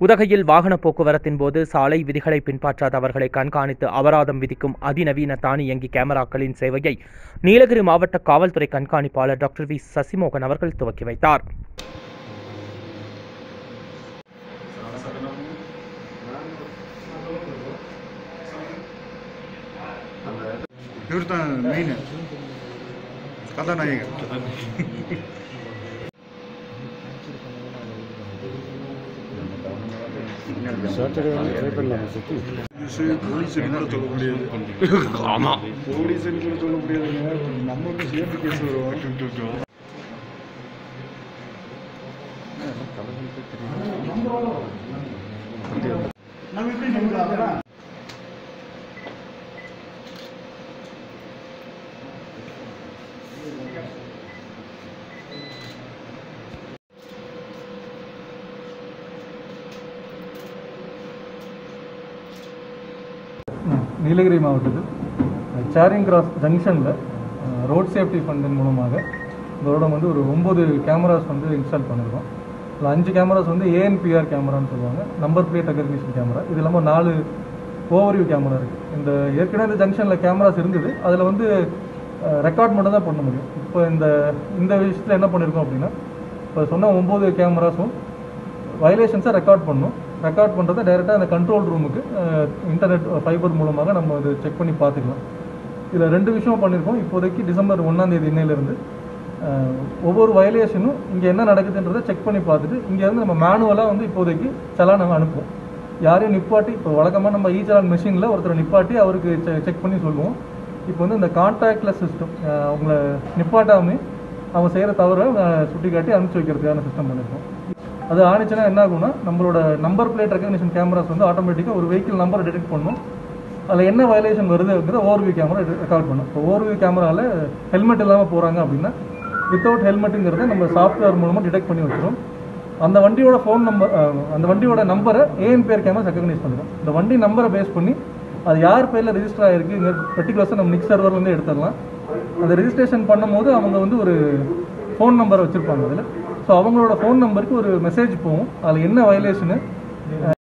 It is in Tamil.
உதகையில் வாகன போக்குவரத்தின் போது சாலை விதிகளை பின்பற்றாதவர்களை கண்காணித்து அபராதம் விதிக்கும் அதிநவீன தானியங்கி கேமராக்களின் சேவையை நீலகிரி மாவட்ட காவல்துறை கண்காணிப்பாளர் டாக்டர் வி. சசிமோகன் அவர்கள் துவக்கி வைத்தார். சாட்டர்டே வந்து ட்ரை முடியாது ஆமாம் போலீஸுக்கு கூட சொல்ல முடியாதுங்க நமக்கு சேர்ந்து கேஸ் வருவோம் நம்ம எப்படி நம்புறாங்க நீலகிரி மாவட்டத்தில் சேரிங் கிராஸ் ஜங்ஷனில் ரோட் சேஃப்டி ஃபண்டின் மூலமாக இந்த வருடம் வந்து ஒரு ஒம்பது கேமராஸ் வந்து இன்ஸ்டால் பண்ணியிருக்கோம் இதில் அஞ்சு கேமராஸ் வந்து ஏஎன்பிஆர் கேமரான்னு சொல்லுவாங்க. நம்பர் பிளேட் ரெகக்னிஷன் கேமரா இது இல்லாமல் நாலு ஓவர்வியூ கேமரா இருக்குது இந்த ஏற்கனவே இந்த ஜங்ஷனில் கேமராஸ் இருந்தது. அதில் வந்து ரெக்கார்ட் மட்டும் தான் பண்ண முடியும். இப்போ இந்த இந்த விஷயத்தில் என்ன பண்ணியிருக்கோம் அப்படின்னா இப்போ சொன்ன ஒம்பது கேமராஸும் வயலேஷன்ஸை ரெக்கார்ட் பண்ணணும் ரெக்கார்ட் பண்ணுறதை டைரெக்டாக அந்த கண்ட்ரோல் ரூமுக்கு இன்டர்நெட் ஃபைபர் மூலமாக நம்ம அது செக் பண்ணி பார்த்துக்கலாம். இதில் ரெண்டு விஷயம் பண்ணியிருக்கோம் இப்போதைக்கு டிசம்பர் ஒன்றாந்தேதி இன்னையிலேருந்து ஒவ்வொரு வயலேஷனும் இங்கே என்ன நடக்குதுன்றதை செக் பண்ணி பார்த்துட்டு இங்கேருந்து நம்ம மேனுவலாக வந்து இப்போதைக்கு சலான் நம்ம அனுப்புவோம். யாரையும் நிப்பாட்டி இப்போ வழக்கமாக நம்ம இ சலான் மிஷினில் ஒருத்தர் நிப்பாட்டி அவருக்கு செக் பண்ணி சொல்லுவோம். இப்போ வந்து இந்த கான்டாக்ட்லெஸ் சிஸ்டம் அவங்கள நிப்பாட்டாமே அவங்க செய்கிற தவிர சுட்டி காட்டி அனுப்பிச்சி வைக்கிறதுக்கான சிஸ்டம் பண்ணியிருக்கோம் அது ஆனிச்சுன்னா என்ன ஆகும்னா நம்மளோட நம்பர் பிளேட் ரெக்கக்னிஷன் கேமராஸ் வந்து ஆட்டோமேட்டிக்காக ஒரு வெஹிக்கிள் நம்பரை டிடெக்ட் பண்ணும். அதில் என்ன வயலேஷன் வருதுங்கிறத ஓவர்வியூ கேமரா ரெக்கார்ட் பண்ணும். இப்போ ஓவர்வியூ கேமராவில் ஹெல்மெட் இல்லாமல் போகிறாங்க அப்படின்னா வித்தவுட் ஹெல்மெட்டுங்கிறத நம்ம சாஃப்ட்வேர் மூலமாக டிடெக்ட் பண்ணி வச்சிடும் அந்த வண்டியோட ஃபோன் நம்பர் அந்த வண்டியோட நம்பரை ஏஎன்பிஆர் கேமரா ரெக்கக்னைஸ் பண்ணிடும் இந்த வண்டி நம்பரை பேஸ் பண்ணி அது யார் பேரில் ரிஜிஸ்டர் ஆகிருக்கு பர்டிகுலர்ஸாக நம்ம நிக் சர்வர்லேருந்து எடுத்துடலாம். அந்த ரிஜிஸ்ட்ரேஷன் பண்ணும்போது அவங்க வந்து ஒரு ஃபோன் நம்பரை வச்சுருப்பாங்க அதில். ஸோ அவங்களோட ஃபோன் நம்பருக்கு ஒரு மெசேஜ் போகும். அதில் என்ன வயலேஷனு